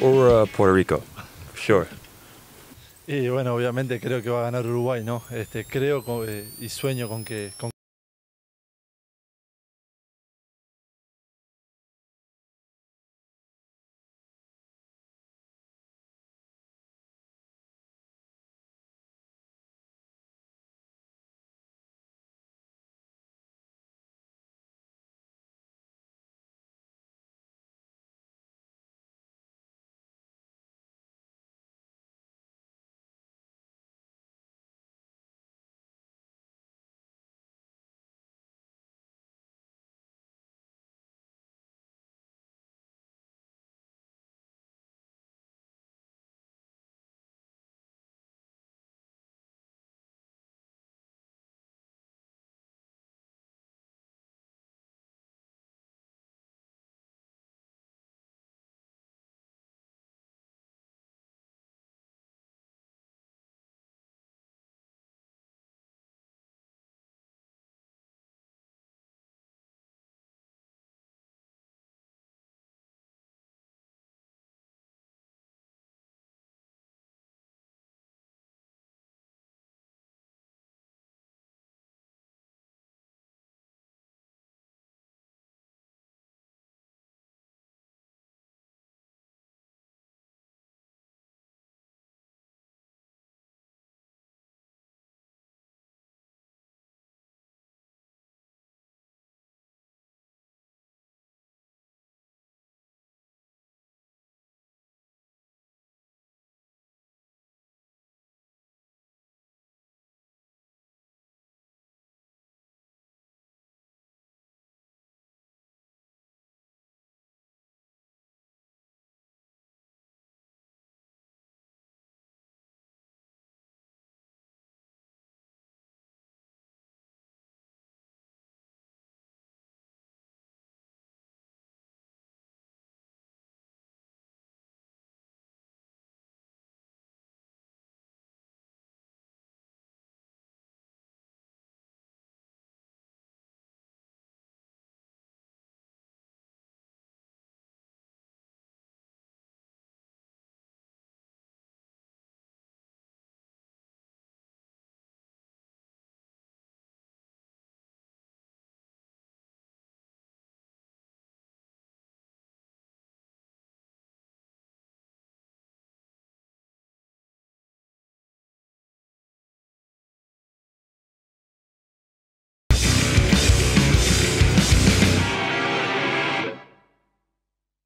or uh, Puerto Rico, sure. Y bueno, obviamente creo que va a ganar Uruguay, ¿no? Este, creo con- eh, y sueño con que, con